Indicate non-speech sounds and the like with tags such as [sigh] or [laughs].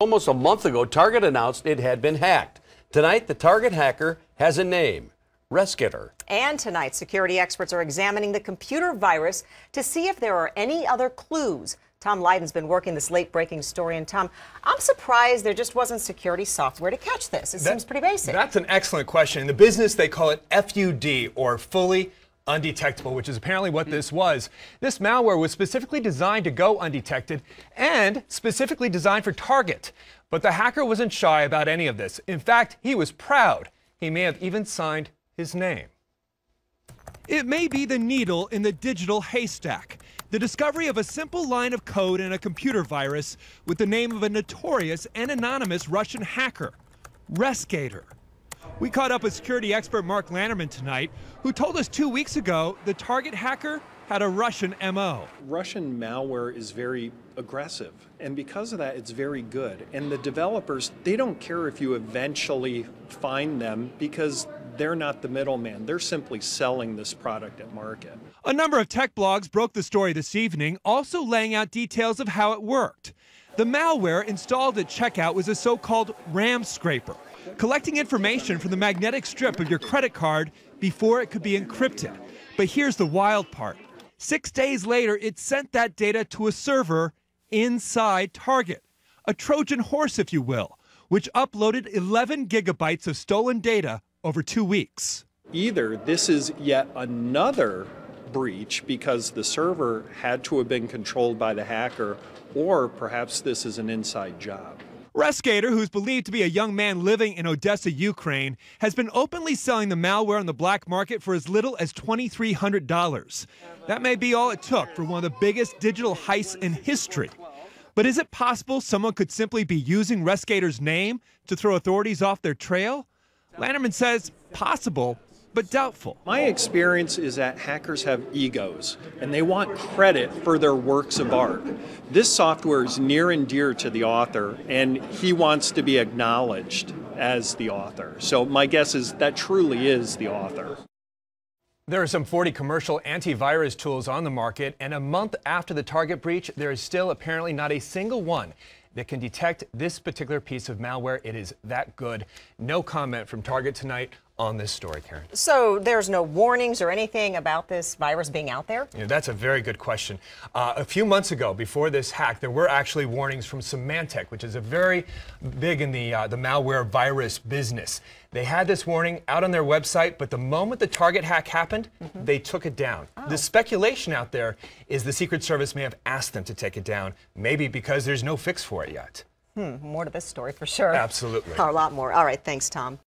Almost a month ago, Target announced it had been hacked. Tonight, the Target hacker has a name Rescator. And tonight, security experts are examining the computer virus to see if there are any other clues. Tom Lyden's been working this late breaking story. And Tom, I'm surprised there just wasn't security software to catch this. It that, seems pretty basic. That's an excellent question. In the business, they call it FUD or fully undetectable, which is apparently what hmm. this was. This malware was specifically designed to go undetected and specifically designed for Target. But the hacker wasn't shy about any of this. In fact, he was proud. He may have even signed his name. It may be the needle in the digital haystack. The discovery of a simple line of code in a computer virus with the name of a notorious and anonymous Russian hacker, Rescator. We caught up with security expert Mark Lanterman tonight, who told us two weeks ago the target hacker had a Russian MO. Russian malware is very aggressive, and because of that, it's very good. And the developers, they don't care if you eventually find them because they're not the middleman. They're simply selling this product at market. A number of tech blogs broke the story this evening, also laying out details of how it worked. The malware installed at checkout was a so called RAM scraper collecting information from the magnetic strip of your credit card before it could be encrypted. But here's the wild part. Six days later, it sent that data to a server inside Target, a Trojan horse, if you will, which uploaded 11 gigabytes of stolen data over two weeks. Either this is yet another breach because the server had to have been controlled by the hacker, or perhaps this is an inside job. Rescator, who's believed to be a young man living in Odessa, Ukraine, has been openly selling the malware on the black market for as little as $2,300. That may be all it took for one of the biggest digital heists in history. But is it possible someone could simply be using Rescator's name to throw authorities off their trail? Lanterman says possible, but doubtful. My experience is that hackers have egos and they want credit for their works of art. This software is near and dear to the author and he wants to be acknowledged as the author. So my guess is that truly is the author. There are some 40 commercial antivirus tools on the market, and a month after the Target breach, there is still apparently not a single one that can detect this particular piece of malware. It is that good. No comment from Target tonight on this story, Karen. So there's no warnings or anything about this virus being out there? Yeah, that's a very good question. Uh, a few months ago, before this hack, there were actually warnings from Symantec, which is a very big in the, uh, the malware virus business. They had this warning out on their website, but the moment the Target hack happened, mm -hmm. they took it down. Oh. The speculation out there is the Secret Service may have asked them to take it down, maybe because there's no fix for it yet. Hmm, more to this story for sure. Absolutely. [laughs] A lot more. All right, thanks, Tom.